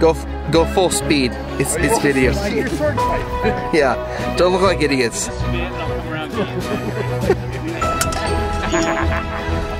Go f- go full speed. It's it's video. Yeah. Don't look like idiots.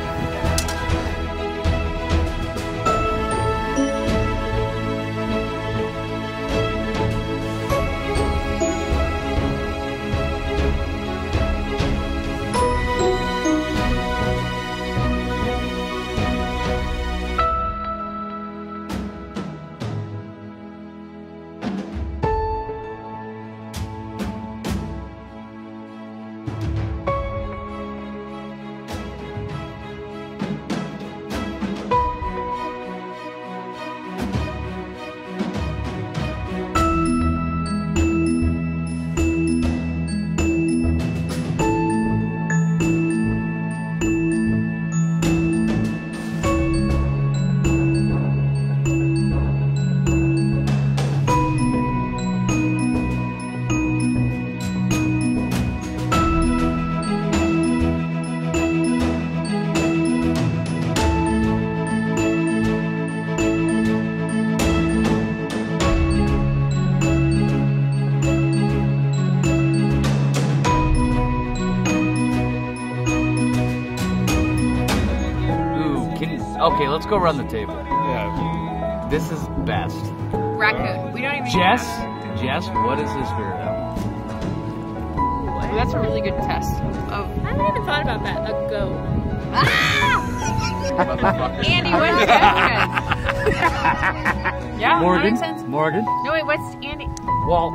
okay, let's go run the table. Yeah. This is best. Raccoon. We don't even. Jess, Jess, what is this for? Ooh, that's a really good test of. I haven't even thought about that. A goat. Ah! Andy, what's that? yeah, that Morgan, makes sense. Morgan. No, wait, what's Andy? Well,